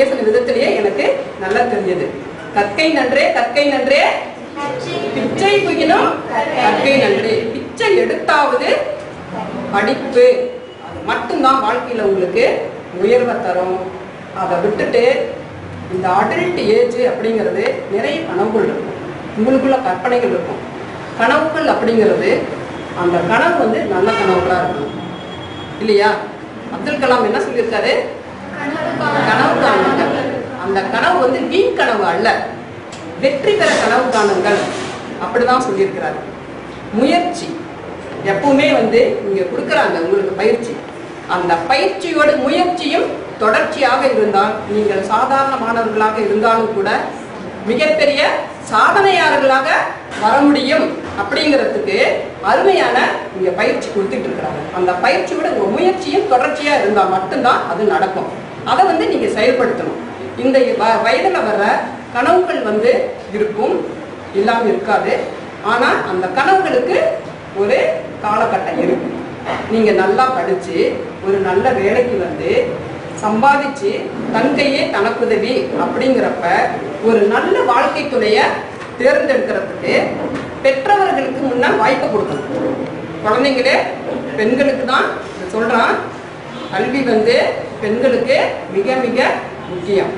பேசின விதத்திலேயே எனக்கு நல்லா தெரிஞ்சது. கற்கை நன்றே கற்கை நன்றே. பிச்சை புகினும் கற்கை நன்றே. பிச்சை எடுத்தாவது படிப்பு. அது மட்டும்தான் வாழ்க்கையில் உங்களுக்கு உயர்வை தரும். அதை விட்டுட்டு இந்த அடல்ட் ஏஜ் அப்படிங்கிறது நிறைய கனவுகள் இருக்கும். உங்களுக்குள்ள கற்பனைகள் இருக்கும். கனவுகள் அப்படிங்கிறது அந்த கனவு வந்து நல்ல கனவுகளாக இருக்கும் இல்லையா? அப்துல் கலாம் என்ன சொல்லியிருக்காரு? கனவு காணுங்கள் அந்த கனவு வந்து வீண் கனவு அல்ல. வெற்றி பெற கனவு காணுங்கள். அப்படிதான் சொல்லியிருக்கிறார். முயற்சி. எப்பவுமே வந்து இங்க கொடுக்குறாங்க உங்களுக்கு பயிற்சி. அந்த பயிற்சியோட முயற்சியும் தொடர்ச்சியாக இருந்தால் நீங்கள் சாதாரணமானவர்களாக இருந்தாலும் கூட மிகப்பெரிய சாதனையாளர்களாக வர முடியும். அப்படிங்கிறதுக்கு அருமையான இங்க பயிற்சி கொடுத்துட்டு இருக்கிறாங்க. அந்த பயிற்சியோட உங்க முயற்சியும் தொடர்ச்சியா இருந்தால் மட்டும்தான் அது நடக்கும். அதை வந்து நீங்கள் செயல்படுத்தணும். இந்த வ- வயதுல வர்ற கனவுகள் வந்து இருக்கும் இல்லாமல் இருக்காது. ஆனால் அந்த கனவுகளுக்கு ஒரு காலகட்டம் இருக்கும். நீங்கள் நல்லா படித்து ஒரு நல்ல வேலைக்கு வந்து சம்பாதிச்சு தன்கையே தனக்குதவி அப்படிங்கிறப்ப ஒரு நல்ல வாழ்க்கை துணையை தேர்ந்தெடுக்கிறதுக்கு பெற்றவர்களுக்கு முன்ன வாய்ப்பு கொடுக்கணும். குழந்தைங்களே பெண்களுக்கு தான் சொல்கிறான் கல்வி வந்து பெண்களுக்கு மிக மிக முக்கியம்.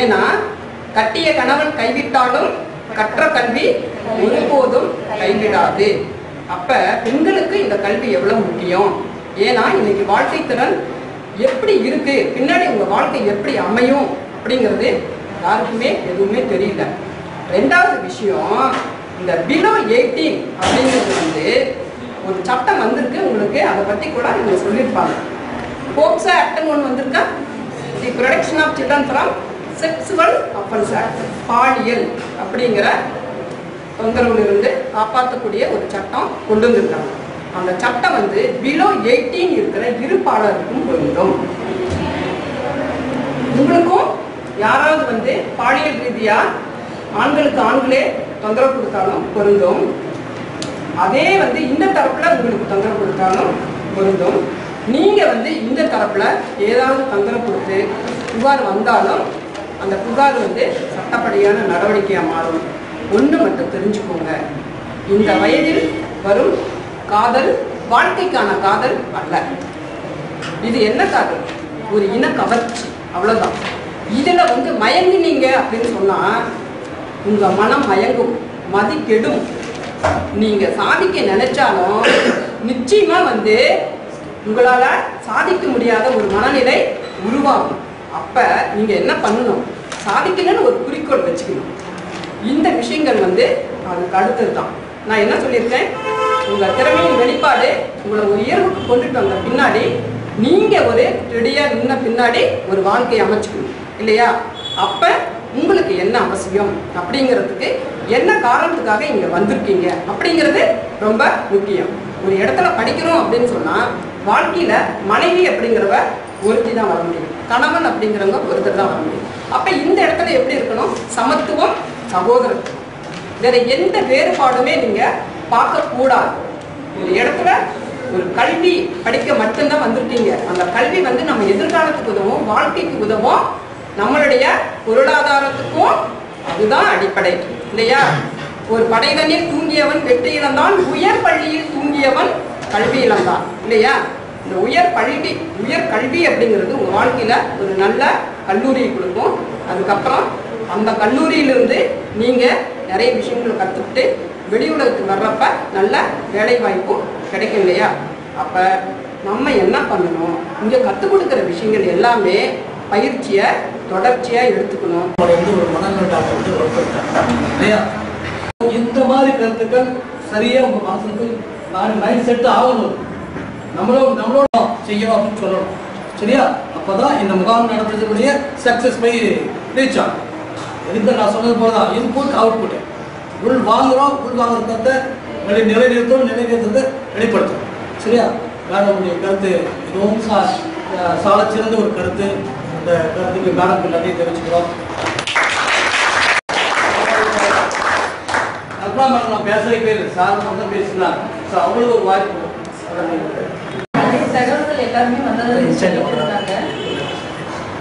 ஏன்னா கட்டிய கணவன் கைவிட்டாலும் கற்ற கல்வி ஒருபோதும் கைவிடாது. அப்ப பெண்களுக்கு இந்த கல்வி எவ்வளவு முக்கியம்? ஏன்னா இன்னைக்கு வாழ்க்கை திறன் எப்படி இருக்கு? பின்னாடி உங்க வாழ்க்கை எப்படி அமையும்? அப்படிங்கிறது யாருக்குமே எதுவுமே தெரியல. ரெண்டாவது விஷயம் இந்த பிலோ எயிட்டீன் அப்படிங்கிறது வந்து ஒரு சட்டம் வந்திருக்கு. உங்களுக்கு அதை பத்தி கூட நீங்க சொல்லியிருப்பாங்க. ஹோப்ஸ் ஆக்ட்னு ஒன்று வந்திருக்கா? The protection of children from sexual offences act பாலியல் அப்படிங்கிற தொந்தரவுலிருந்து காப்பாற்றக்கூடிய ஒரு சட்டம் கொண்டு வந்திருக்காங்க. அந்த சட்டம் வந்து பிலோ எயிட்டீன் இருக்கிற இரு பாலருக்கும் பொருந்தும் உங்களுக்கும் யாராவது வந்து பாலியல் ரீதியாக ஆண்களுக்கு ஆண்களே தொந்தரவு கொடுத்தாலும் பொருந்தும். அதே வந்து இந்த தரப்புல உங்களுக்கு தொந்தரவு கொடுத்தாலும் பொருந்தும். நீங்கள் வந்து இந்த தரப்பில் ஏதாவது தந்திரம் கொடுத்து புகார் வந்தாலும் அந்த புகார் வந்து சட்டப்படியான நடவடிக்கையாக மாறும். ஒன்று மட்டும் தெரிஞ்சுக்கோங்க. இந்த வயதில் வரும் காதல் வாழ்க்கைக்கான காதல் அல்ல. இது என்ன காதல்? ஒரு இன கவர்ச்சி. அவ்வளோதான் இதில் வந்து மயங்கினீங்க அப்படின்னு சொன்னால் உங்கள் மனம் மயங்கும் மதி கெடும். நீங்கள் சாதிக்க நினைச்சாலும் நிச்சயமாக வந்து உங்களால் சாதிக்க முடியாத ஒரு மனநிலை உருவாகும். அப்போ நீங்கள் என்ன பண்ணணும்? சாதிக்கணும்னு ஒரு குறிக்கோள் வச்சுக்கணும். இந்த விஷயங்கள் வந்து அதுக்கு அடுத்தது தான் நான் என்ன சொல்லியிருக்கேன்? உங்கள் திறமையின் வெளிப்பாடு உங்களை ஒரு உயர்வுக்கு கொண்டுட்டு வந்த பின்னாடி நீங்கள் ஒரு ரெடியாக நின்ன பின்னாடி ஒரு வாழ்க்கையை அமைச்சுக்கணும். இல்லையா? அப்போ உங்களுக்கு என்ன அவசியம்? அப்படிங்கிறதுக்கு என்ன காரணத்துக்காக இங்கே வந்திருக்கீங்க? அப்படிங்கிறது ரொம்ப முக்கியம். ஒரு இடத்துல படிக்கிறோம் அப்படின்னு சொன்னால் வாழ்க்கையில் மனைவி அப்படிங்கிறவ ஒருத்தி தான் வர முடியும். கணவன் அப்படிங்கிறவங்க ஒருத்தர் தான் வர முடியும். அப்போ இந்த இடத்துல எப்படி இருக்கணும்? சமத்துவம் சகோதரத்துவம். வேற எந்த வேறுபாடுமே நீங்கள் பார்க்கக்கூடாது. ஒரு இடத்துல ஒரு கல்வி படிக்க மட்டும்தான் வந்திருக்கீங்க. அந்த கல்வி வந்து நம்ம எதிர்காலத்துக்கு உதவும் வாழ்க்கைக்கு உதவும். நம்மளுடைய பொருளாதாரத்துக்கும் அதுதான் அடிப்படை இல்லையா? ஒரு படைதனில் தூங்கியவன் வெற்றி இழந்தான் உயர் பள்ளியில் தூங்கியவன் கல்வி இழந்தான் இல்லையா? இந்த உயர் கல்வி உயர் கல்வி அப்படிங்கிறது உங்கள் வாழ்க்கையில் ஒரு நல்ல கல்லூரியை கொடுக்கும். அதுக்கப்புறம் அந்த கல்லூரியிலிருந்து நீங்கள் நிறைய விஷயங்களை கற்றுக்கிட்டு வெளி உலகத்துக்கு வர்றப்ப நல்ல வேலை வாய்ப்பும் கிடைக்கும் இல்லையா? அப்போ நம்ம என்ன பண்ணணும்? இங்கே கற்றுக் கொடுக்குற விஷயங்கள் எல்லாமே பயிற்சியை தொடர்ச்சியாக எடுத்துக்கணும். வந்து ஒரு மனநல டாக்டர் வந்து இல்லையா? இந்த மாதிரி கருத்துக்கள் சரியாக உங்கள் மனசுக்கு மைண்ட் செட் ஆகணும். நம்மளும் நம்மளோட செய்யணும் அப்படின்னு சொல்லணும். சரியா? அப்பதான் இந்த முகாம் நடத்துறதுக்குரிய சக்சஸ் போய் ரீச் ஆகும். எதுக்கு நான் சொன்னது போலதான்? இன்புட் அவுட்புட் உள் வாங்குறோம் உள் வாங்குற கருத்தை நிலைநிறுத்தம் நிலைநிறுத்தத்தை வெளிப்படுத்தும். சரியா? மேடமுடைய கருத்து மிகவும் சா சால சிறந்த ஒரு கருத்து. அந்த கருத்துக்கு மேடம் எல்லாத்தையும் தெரிவிச்சுக்கிறோம். அப்புறம் மேடம் நான் பேசவே பேர் சார் மட்டும் தான் பேசினார். ஸோ அவங்களுக்கு ஒரு வாய்ப்பு தகவல்கள் எல்லாருமே வந்ததை சொல்லியிருக்காங்க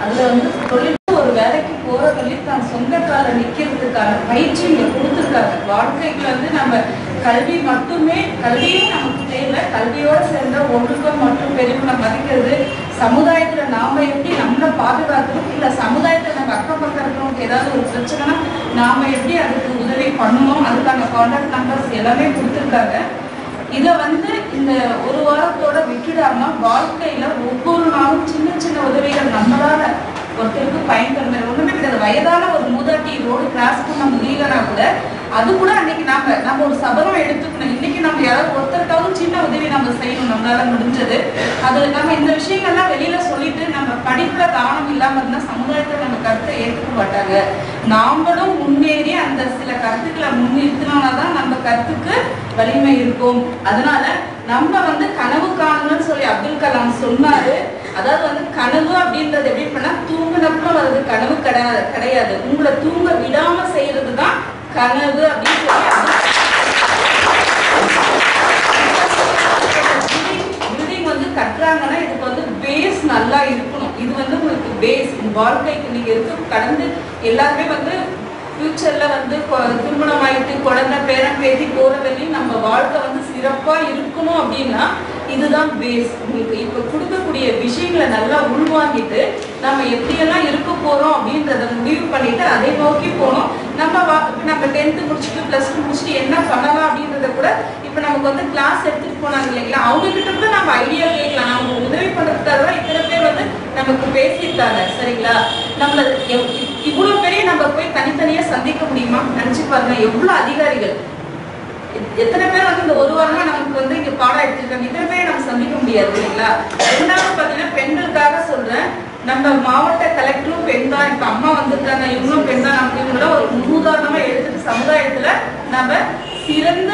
அதுல வந்து தொழில் ஒரு வேலைக்கு போற சொல்லி தான் சொந்த கால நிக்கிறதுக்கான பயிற்சி இங்க கொடுத்துருக்காங்க. வாழ்க்கைக்கு வந்து நம்ம கல்வி மட்டுமே கல்வியும் நமக்கு தேவை. கல்வியோட சேர்ந்த ஒழுக்கம் மற்றும் பெருமை மதிக்கிறது. சமுதாயத்துல நாம எப்படி நம்மளை பாதுகாக்கணும் இல்ல சமுதாயத்துல நம்ம அக்கம் பக்கம் இருக்கிறவங்களுக்கு ஏதாவது ஒரு பிரச்சனைனா நாம எப்படி அதுக்கு உதவி பண்ணணும் அதுக்கான கான்டாக்ட் நம்பர்ஸ் எல்லாமே கொடுத்துருக்காங்க. இதை வந்து இந்த ஒரு வாரத்தோட விட்டுடாம வாழ்க்கையில ஒவ்வொரு நாளும் சின்ன சின்ன உதவிகள் நம்மளால ஒருத்தருக்கு பயன்பெறும் ஒண்ணுமே கிடையாது. வயதான ஒரு மூதாட்டி ரோடு கிராஸ் பண்ண முடியலனா கூட அது கூட அன்னைக்கு நாம நம்ம ஒரு சபதம் எடுத்துக்கணும். இன்னைக்கு நம்ம யாராவது ஒருத்தருக்காவது சின்ன உதவி நம்ம செய்யணும் நம்மளால முடிஞ்சது. அது நம்ம இந்த விஷயங்கள்லாம் வெளியில சொல்லிட்டு நம்ம படிப்புல தானம் இல்லாம இருந்தா சமுதாயத்துல நம்ம கருத்தை ஏற்றுக்க மாட்டாங்க. நாமளும் முன்னேறி அந்த சில கருத்துக்களை முன்னிறுத்தினாலதான் நம்ம கருத்துக்கு வலிமை இருக்கும். அதனால நம்ம வந்து கனவு காணுங்கன்னு சொல்லி அப்துல் கலாம் சொன்னாரு. அதாவது வந்து கனவு அப்படின்றது எப்படி பண்ணா தூங்கினப்ப வருது கனவு கிடையாது கிடையாது. உங்களை தூங்க விடாம செய்யறது தான் கனவு அப்படின்னு சொல்லி கட்டுறாங்கன்னா இதுக்கு வந்து பேஸ் நல்லா இருக்கணும். இது வந்து உங்களுக்கு பேஸ் வாழ்க்கைக்கு நீங்கள் இருக்க கடந்து எல்லாருமே வந்து ஃப்யூச்சரில் வந்து திருமணம் ஆகிட்டு குழந்தை பேரன் பேத்தி போற வரையும் நம்ம வாழ்க்கை வந்து சிறப்பாக இருக்கணும் அப்படின்னா இதுதான் பேஸ் உங்களுக்கு இப்போ கொடுக்கக்கூடிய விஷயங்களை நல்லா உள்வாங்கிட்டு நம்ம எப்படியெல்லாம் இருக்க போகிறோம் அப்படின்றத முடிவு பண்ணிட்டு அதை நோக்கி போகணும். நம்ம வா- நம்ம டென்த்து முடிச்சுட்டு ப்ளஸ் டூ முடிச்சுட்டு என்ன பண்ணலாம் அப்படின்றத கூட இப்போ நமக்கு வந்து கிளாஸ் எடுத்துகிட்டு போனாங்க இல்லைங்களா? அவங்க கிட்ட கூட நம்ம ஐடியா கேட்கலாம். நம்ம உதவி பண்ணுறதுக்காக தான் இத்தனை பேர் வந்து நமக்கு பேசியிருக்காங்க. சரிங்களா? நம்மள இவ்வளோ பெரிய நம்ம போய் தனித்தனியாக சந்திக்க முடியுமா? நினச்சி பாருங்க எவ்வளோ அதிகாரிகள். எத்- எத்தனை பேர் வந்து இந்த ஒரு வாரமாக நமக்கு வந்து இங்கே பாடம் எடுத்துருக்காங்க. இத்தனை பேரை நம்ம சந்திக்க முடியாது இல்லைங்களா? ரெண்டாவது பார்த்தீங்கன்னா பெண்களுக்காக சொல்கிறேன் நம்ம மாவட்ட கலெக்டரும் பெண் தான். இப்போ அம்மா வந்திருக்காங்க. இவங்களும் பெண் தான். நமக்கு இவங்கள ஒரு முன்னுதாரணமாக எடுத்துட்டு சமுதாயத்தில் நம்ம சிறந்த